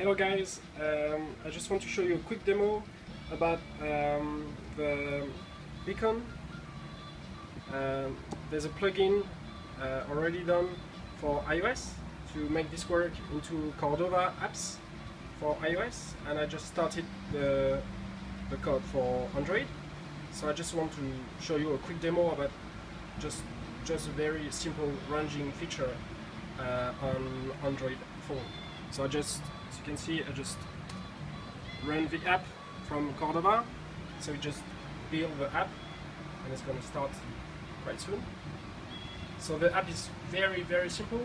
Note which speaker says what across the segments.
Speaker 1: Hello guys, um, I just want to show you a quick demo about um, the beacon. Um, there's a plugin uh, already done for iOS to make this work into Cordova apps for iOS and I just started the, the code for Android. So I just want to show you a quick demo about just just a very simple ranging feature uh, on Android phone. So I just, as you can see, I just run the app from Cordova. So we just build the app and it's going to start quite soon. So the app is very, very simple.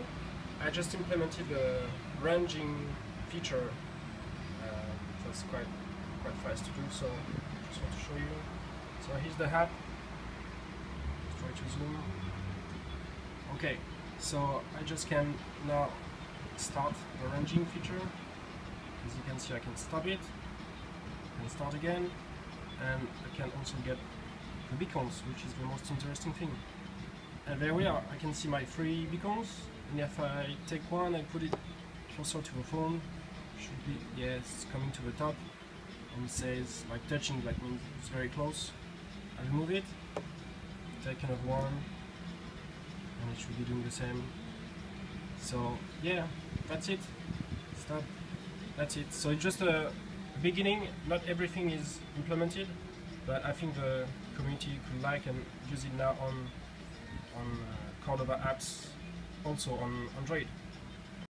Speaker 1: I just implemented the ranging feature. Uh, it's quite, quite fast to do. So just want to show you. So here's the app. Try to zoom. Okay, so I just can now start the ranging feature. As you can see, I can stop it and start again, and I can also get the beacons, which is the most interesting thing. And there we are. I can see my three beacons, and if I take one and put it closer to the phone, should be yes, coming to the top, and it says like touching, like means it's very close. I remove it, take another one, and it should be doing the same. So yeah, that's it. Stop. That's it. So it's just a beginning. Not everything is implemented, but I think the community could like and use it now on on uh, Cordova apps, also on Android.